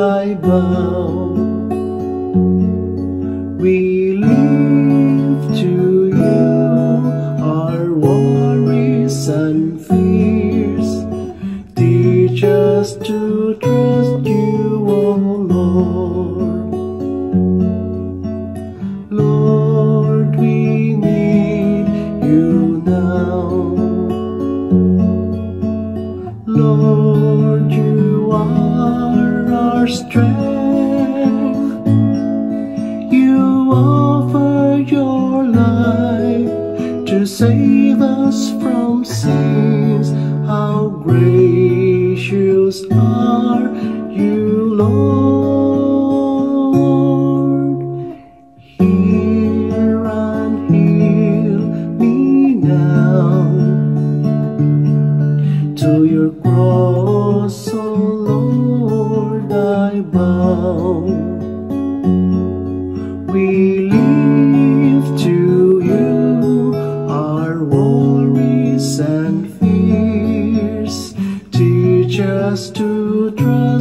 I bow. We live to you our worries and fears. Teach us to trust you, O. Lord, strength. You offer your life to save us from sins. How gracious are you, Lord. Hear and heal me now. To your and. Teach us to trust